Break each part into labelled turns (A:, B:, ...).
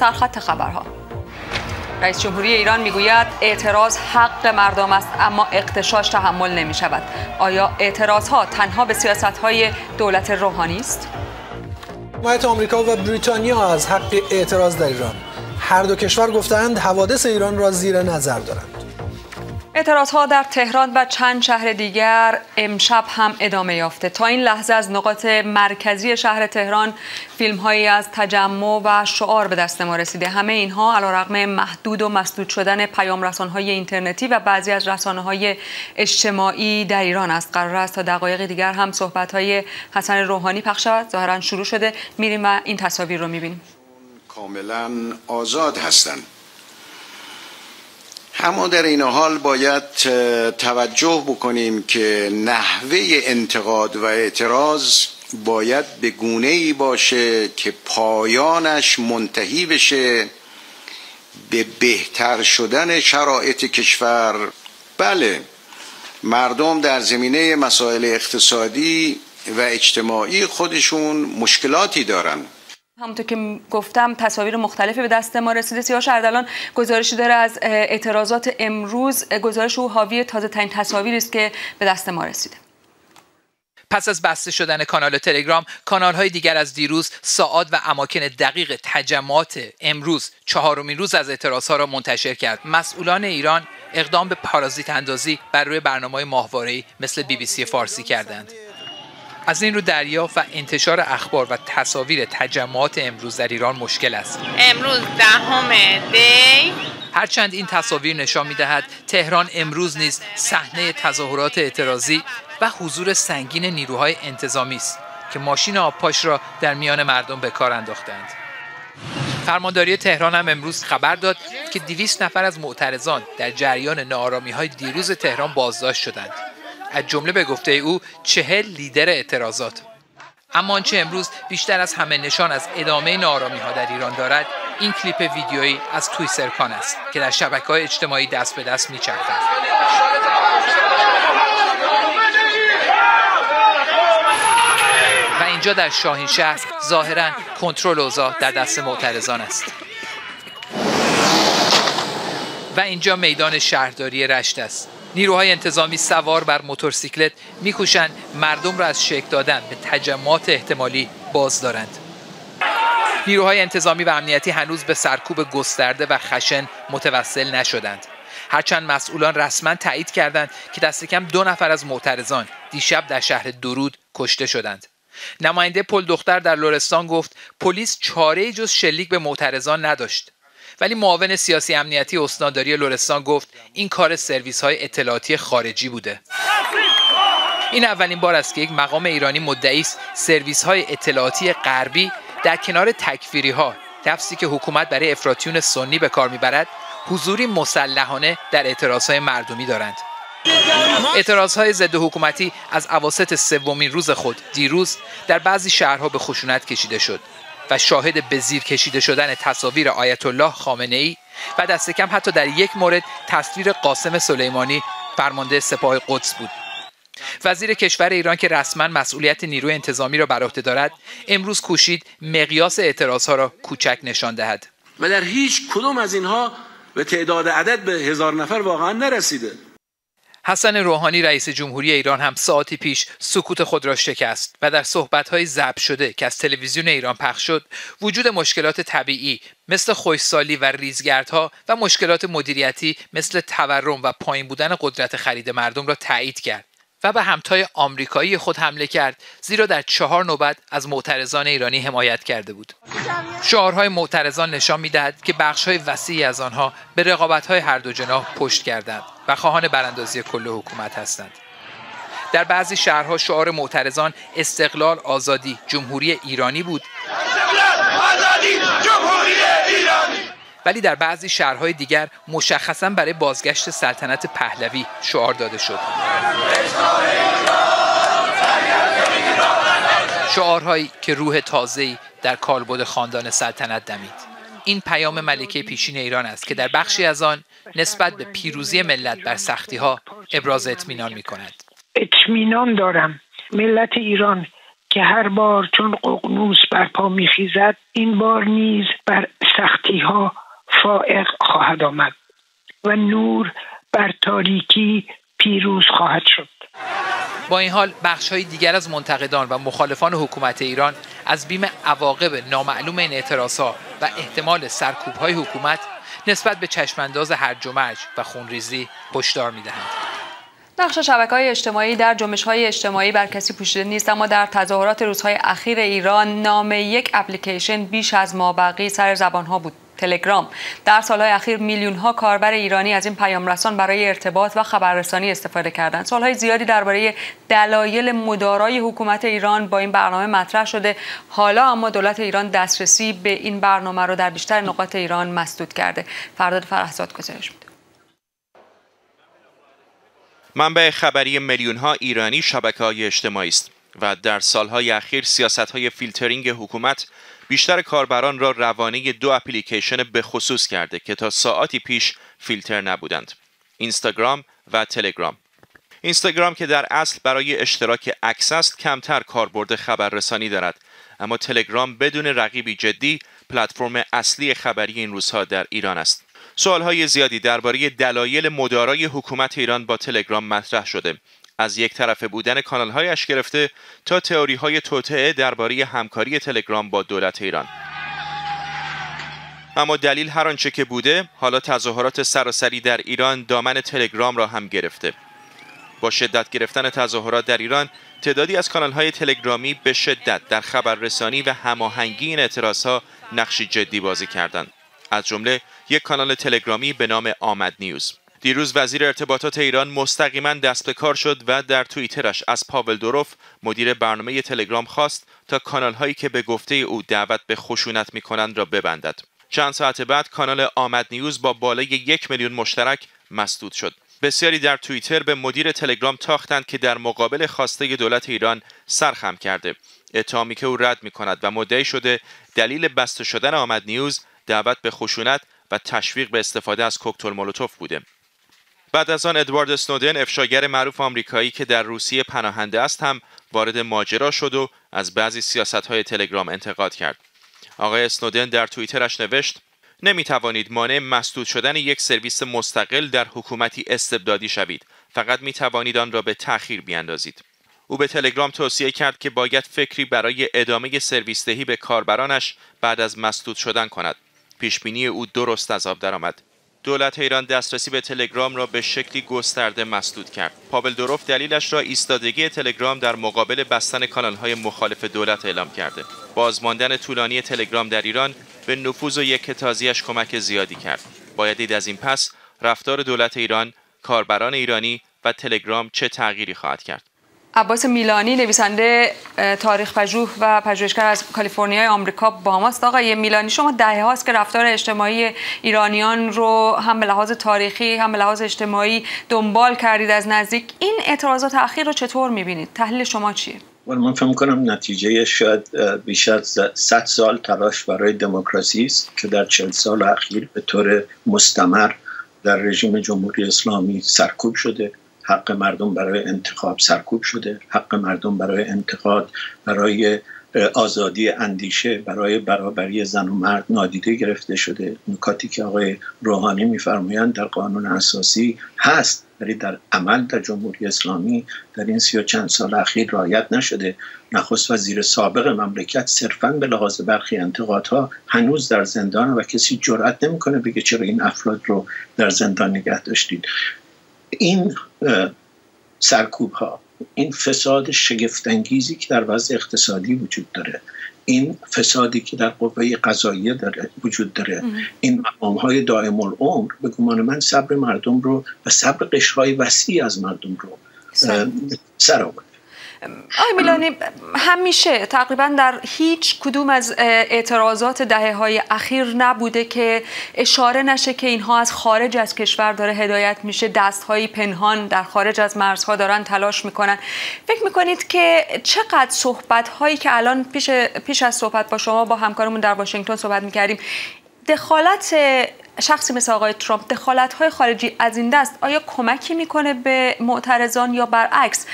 A: سرخط خبرها. رئیس جمهوری ایران می‌گوید اعتراض حق مردم است اما اقتشاش تحمل نمی شود آیا اعتراض ها تنها به سیاست های دولت روحانی است؟
B: حمایت آمریکا و بریتانیا از حق اعتراض در ایران. هر دو کشور گفتند حوادث ایران را زیر نظر دارند.
A: اعتراض ها در تهران و چند شهر دیگر امشب هم ادامه یافته. تا این لحظه از نقاط مرکزی شهر تهران فیلم هایی از تجمع و شعار به دست ما رسیده. همه اینها علیرغم محدود و مسدود شدن پیام رسان های اینترنتی و بعضی از رسانه های اجتماعی در ایران است. قرار است تا دقایق دیگر هم صحبت های حسن روحانی پخش شود. ظاهرا شروع شده. میریم و این تصاویر رو می‌بینیم.
C: کاملا آزاد هستند. اما در این حال باید توجه بکنیم که نحوه انتقاد و اعتراض باید به گونه ای باشه که پایانش منتهی بشه به بهتر شدن شرایط کشور. بله مردم در زمینه مسائل اقتصادی و اجتماعی خودشون مشکلاتی دارن.
A: همونطور که گفتم تصاویر مختلفی به دست ما رسیده. سیاوش اردلان گزارشی داره از اعتراضات امروز. گزارش او حاوی تازه ترین تصاویری است که به دست ما رسیده.
D: پس از بسته شدن کانال تلگرام کانال های دیگر از دیروز ساعات و اماکن دقیق تجمعات امروز چهارمین روز از اعتراض ها را منتشر کرد. مسئولان ایران اقدام به پارازیت اندازی بر روی برنامه ماهواره‌ای مثل بی بی سی فارسی کردند. از این رو دریافت و انتشار اخبار و تصاویر تجمعات امروز در ایران مشکل است.
E: امروز دهم دی.
D: هرچند این تصاویر نشان می‌دهد تهران امروز نیز صحنه تظاهرات اعتراضی و حضور سنگین نیروهای انتظامی است که ماشین آبپاش را در میان مردم به کار انداختند. فرمانداری تهران هم امروز خبر داد که 200 نفر از معترضان در جریان نارامی های دیروز تهران بازداشت شدند. از جمله به گفته او چهل لیدر اعتراضات. اما آنچه امروز بیشتر از همه نشان از ادامه نارامی ها در ایران دارد این کلیپ ویدیویی از تویسرکان است که در شبکه های اجتماعی دست به دست میچرخد. و اینجا در شاهین شهر ظاهرا کنترل اوضاع در دست معترضان است. و اینجا میدان شهرداری رشت است. نیروهای انتظامی سوار بر موتورسیکلت میکوشند مردم را از شک دادن به تجمعات احتمالی باز دارند. نیروهای انتظامی و امنیتی هنوز به سرکوب گسترده و خشن متوسل نشدند. هرچند مسئولان رسما تایید کردند که دست کم دو نفر از معترضان دیشب در شهر درود کشته شدند. نماینده پل دختر در لرستان گفت پلیس چاره جز شلیک به معترضان نداشت. ولی معاون سیاسی امنیتی استانداری لرستان گفت این کار سرویس های اطلاعاتی خارجی بوده. این اولین بار است که یک مقام ایرانی مدعی است سرویس های اطلاعاتی غربی در کنار تکفیری ها لفظی که حکومت برای افراطیون سنی به کار می‌برد حضوری مسلحانه در اعتراض های مردمی دارند. اعتراض های ضد حکومتی از اواسط سومین روز خود دیروز در بعضی شهرها به خشونت کشیده شد. و شاهد به زیر کشیده شدن تصاویر آیت الله خامنه ای و دست کم حتی در یک مورد تصویر قاسم سلیمانی فرمانده سپاه قدس بود. وزیر کشور ایران که رسما مسئولیت نیروی انتظامی را بر عهده دارد امروز کوشید مقیاس اعتراض ها را کوچک نشان دهد.
F: و در هیچ کدوم از اینها به تعداد عدد به هزار نفر واقعا نرسیده.
D: حسن روحانی رئیس جمهوری ایران هم ساعتی پیش سکوت خود را شکست و در صحبت‌های ضبط شده که از تلویزیون ایران پخش شد وجود مشکلات طبیعی مثل خوشسالی و ریزگردها و مشکلات مدیریتی مثل تورم و پایین بودن قدرت خرید مردم را تایید کرد. و به همتای آمریکایی خود حمله کرد زیرا در چهار نوبت از معترضان ایرانی حمایت کرده بود. شعارهای معترضان نشان می‌دهد که بخشهای وسیعی از آنها به رقابتهای هر دو جناح پشت کردند و خواهان براندازی کل حکومت هستند. در بعضی شهرها شعار معترضان استقلال آزادی جمهوری ایرانی بود ولی در بعضی شهرهای دیگر مشخصا برای بازگشت سلطنت پهلوی شعار داده شد. شعارهایی که روح تازه‌ای در کالبد خاندان سلطنت دمید. این پیام ملکه پیشین ایران است که در بخشی از آن نسبت به پیروزی ملت بر سختی ها ابراز اطمینان می کند
G: اطمینان دارم. ملت ایران که هر بار چون ققنوس بر پا میخیزد این بار نیز بر سختی ها فائق خواهد آمد و نور بر تاریکی پیروز خواهد شد
D: با این حال بخش های دیگر از منتقدان و مخالفان حکومت ایران از بیم عواقب نامعلوم این اعتراض ها و احتمال سرکوب های حکومت نسبت به چشمانداز هرج و مرج و خونریزی هشدار می‌دهند.
A: نقش شبکه های اجتماعی در جنبش های اجتماعی بر کسی پوشیده نیست اما در تظاهرات روزهای اخیر ایران نام یک اپلیکیشن بیش از مابقی سر زبان ها بود تلگرام. در سالهای اخیر میلیون ها کاربر ایرانی از این پیام رسان برای ارتباط و خبررسانی استفاده کردند. سالهای زیادی درباره دلایل مدارای حکومت ایران با این برنامه مطرح شده. حالا اما دولت ایران دسترسی به این برنامه رو در بیشتر نقاط ایران مسدود کرده. فرداد فرحزاد گزارش میده.
H: منبع خبری میلیون ها ایرانی شبکه های اجتماعی است و در سالهای اخیر سیاست های فیلترینگ حکومت بیشتر کاربران را روانه دو اپلیکیشن به خصوص کرده که تا ساعتی پیش فیلتر نبودند اینستاگرام و تلگرام. اینستاگرام که در اصل برای اشتراک عکس است کمتر کاربرد خبررسانی دارد. اما تلگرام بدون رقیبی جدی پلتفرم اصلی خبری این روزها در ایران است. های زیادی درباره دلایل مدارای حکومت ایران با تلگرام مطرح شده. از یک طرفه بودن کانال هایش گرفته تا تئوری های توطعه درباره همکاری تلگرام با دولت ایران. اما دلیل هر آنچه که بوده حالا تظاهرات سراسری در ایران دامن تلگرام را هم گرفته. با شدت گرفتن تظاهرات در ایران تعدادی از کانال های تلگرامی به شدت در خبررسانی و هماهنگی این اعتراض ها نقشی جدی بازی کردند. از جمله یک کانال تلگرامی به نام آمد نیوز. دیروز وزیر ارتباطات ایران مستقیما دست به کار شد و در توییترش از پاول دوروف مدیر برنامه تلگرام خواست تا کانال هایی که به گفته او دعوت به خشونت می کنند را ببندد. چند ساعت بعد کانال آمد نیوز با بالای یک میلیون مشترک مسدود شد. بسیاری در توییتر به مدیر تلگرام تاختند که در مقابل خواسته دولت ایران سرخم کرده. اتهامی که او رد می کند و مدعی شده دلیل بسته شدن آمد نیوز دعوت به خشونت و تشویق به استفاده از کوکتل مولوتوف بوده. بعد از آن ادوارد سنودن افشاگر معروف آمریکایی که در روسیه پناهنده است هم وارد ماجرا شد و از بعضی سیاست های تلگرام انتقاد کرد. آقای اسنودن در توییترش نوشت نمی توانید مانع مسدود شدن یک سرویس مستقل در حکومتی استبدادی شوید. فقط می توانید آن را به تأخیر بیاندازید. او به تلگرام توصیه کرد که باید فکری برای ادامه سرویس دهی به کاربرانش بعد از مسدود شدن کند. پیشبینی او درست از آب درآمد دولت ایران دسترسی به تلگرام را به شکلی گسترده مسدود کرد. پاول دوروف دلیلش را ایستادگی تلگرام در مقابل بستن کانالهای مخالف دولت اعلام کرده. بازماندن طولانی تلگرام در ایران به نفوذ و یک تازیش کمک زیادی کرد. باید دید از این پس رفتار دولت ایران، کاربران ایرانی و تلگرام چه تغییری خواهد کرد.
A: عباس میلانی نویسنده تاریخ پژوه و پژوهشگر از کالیفرنیا آمریکا با ماست. آقای میلانی شما دهه هاست که رفتار اجتماعی ایرانیان رو هم به لحاظ تاریخی هم به لحاظ اجتماعی دنبال کردید از نزدیک. این اعتراضات اخیر رو چطور می‌بینید؟ تحلیل شما چیه؟
I: من فکر کنم نتیجه شاید بیش از 100 سال تلاش برای دموکراسی است که در 40 سال اخیر به طور مستمر در رژیم جمهوری اسلامی سرکوب شده. حق مردم برای انتخاب سرکوب شده حق مردم برای انتقاد برای آزادی اندیشه برای برابری زن و مرد نادیده گرفته شده. نکاتی که آقای روحانی میفرمایند در قانون اساسی هست ولی در عمل در جمهوری اسلامی در این سی و چند سال اخیر رایت نشده. نخست وزیر سابق مملکت صرفا به لحاظ برخی انتقادها هنوز در زندان و کسی جرأت نمی‌کنه بگه چرا این افراد رو در زندان نگه داشتید. این سرکوب ها این فساد شگفتانگیزی که در وضع اقتصادی وجود داره این فسادی که در قوه قضاییه داره وجود داره این مقام های دائم العمر به گمان من صبر مردم رو و صبر قشرهای وسیع از مردم رو سر آورد.
A: آقای میلانی همیشه تقریبا در هیچ کدوم از اعتراضات دهه های اخیر نبوده که اشاره نشه که اینها از خارج از کشور داره هدایت میشه. دست های پنهان در خارج از مرزها دارن تلاش می‌کنن. فکر می‌کنید که چقدر صحبت هایی که الان پیش, پیش از صحبت با شما با همکارمون در واشنگتن صحبت می‌کردیم دخالت شخصی مثل آقای ترامپ دخالت های خارجی از این دست آیا کمکی می‌کنه به معترضان یا برعکس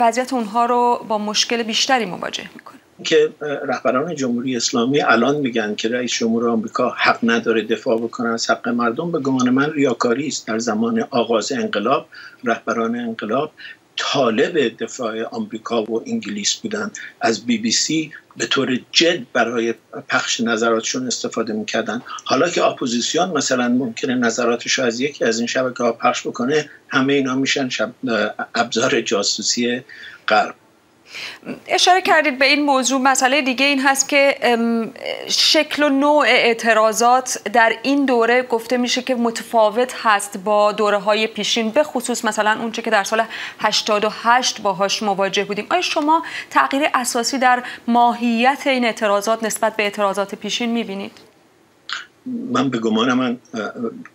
A: وضعیت اونها رو با مشکل بیشتری مواجه می‌کنه؟
I: که رهبران جمهوری اسلامی الان میگن که رئیس جمهور آمریکا حق نداره دفاع بکنه از حق مردم به گمان من ریاکاری است. در زمان آغاز انقلاب رهبران انقلاب طالب دفاع آمریکا و انگلیس بودن. از بی بی سی به طور جد برای پخش نظراتشون استفاده می‌کردن. حالا که اپوزیسیون مثلا ممکنه نظراتش از یکی از این شبکه ها پخش بکنه همه اینا میشن ابزار جاسوسی غرب.
A: اشاره کردید به این موضوع مسئله دیگه این هست که شکل و نوع اعتراضات در این دوره گفته میشه که متفاوت هست با دوره های پیشین به خصوص مثلا اونچه که در سال 88 باهاش مواجه بودیم آیا شما تغییر اساسی در ماهیت این اعتراضات نسبت به اعتراضات پیشین می‌بینید؟
I: من به گمان من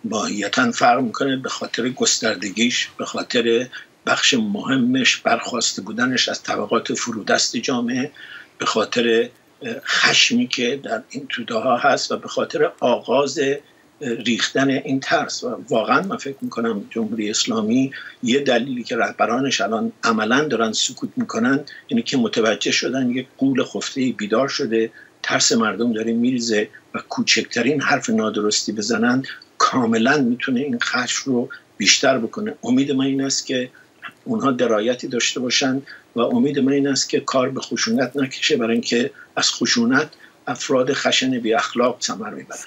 I: ماهیتا فرق می‌کنه به خاطر گستردگیش به خاطر بخش مهمش برخواسته بودنش از طبقات فرودست جامعه به خاطر خشمی که در این توده ها هست و به خاطر آغاز ریختن این ترس. و واقعا من فکر می‌کنم جمهوری اسلامی یه دلیلی که رهبرانش الان عملا دارن سکوت می‌کنن اینه که متوجه شدن یک قول خفته بیدار شده ترس مردم داره میریزه و کوچکترین حرف نادرستی بزنن کاملا می‌تونه این خشم رو بیشتر بکنه. امید من این است که اونها درایتی داشته باشن و امید من این است که کار به خشونت نکشه برای اینکه از خشونت افراد خشن بی اخلاق ثمر می‌برن.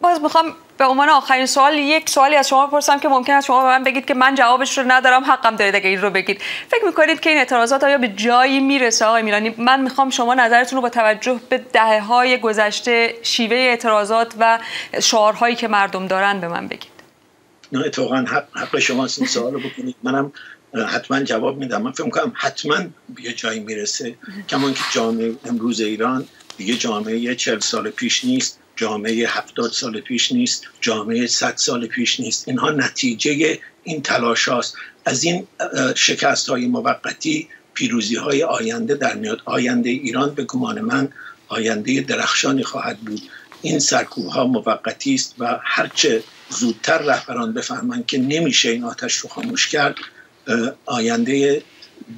A: باز می‌خوام به عنوان آخرین سوال یک سوالی از شما بپرسم که ممکن است شما به من بگید که من جوابش رو ندارم حقم دارید اگه این رو بگید. فکر می‌کنید که این اعتراضات آیا به جایی می‌رسه آقای میلانی؟ من می‌خوام شما نظرتون رو با توجه به دهه های گذشته شیوه اعتراضات و شعارهایی که مردم دارن به من بگید.
I: نه اتفاقا حق, شماست این سوال رو بکنید. منم حتما جواب میدم. من فکر کنم حتما به جایی می‌رسه. کمان که جامعه امروز ایران دیگه جامعه چل سال پیش نیست جامعه هفتاد سال پیش نیست جامعه صد سال پیش نیست. اینها نتیجه این تلاش هاست. از این شکست های موقتی پیروزی های آینده در میاد. آینده ایران به گمان من آینده درخشانی خواهد بود. این سرکوب ها موقتی است و هرچه زودتر رهبران بفهمند که نمیشه این آتش رو خاموش کرد آینده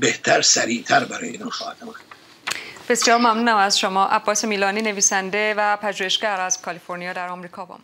I: بهتر سریعتر برای ایران خواهد آمد.
A: بسیار ممنونم از شما. عباس میلانی نویسنده و پژوهشگر از کالیفرنیا در آمریکا با